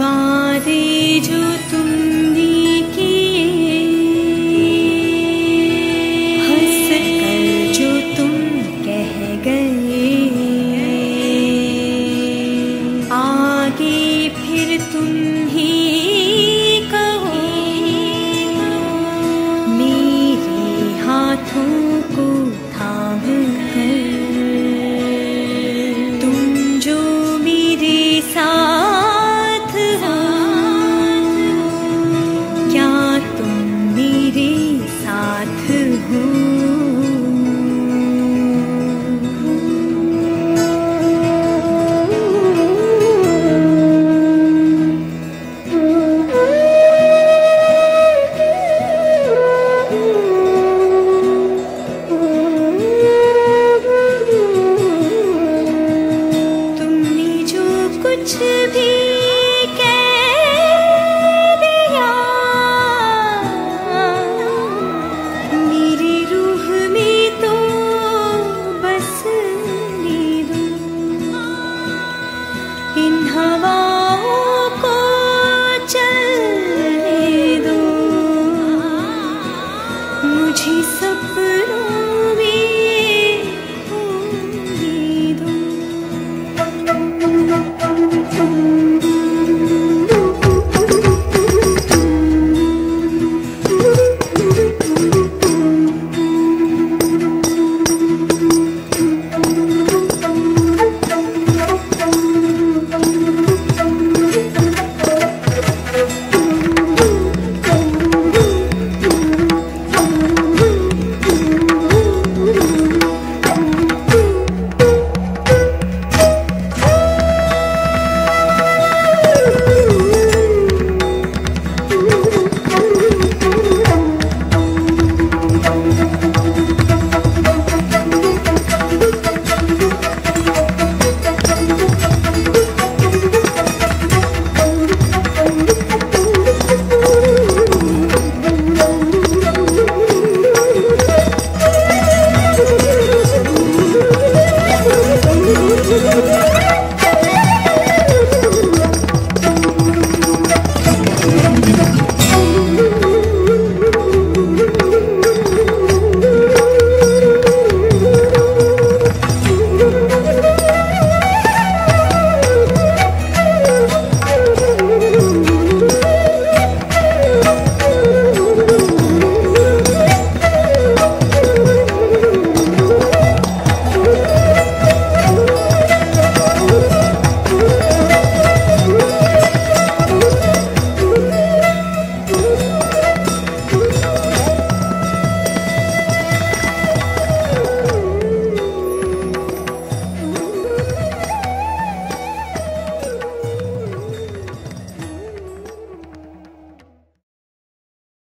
वादे जो तुमने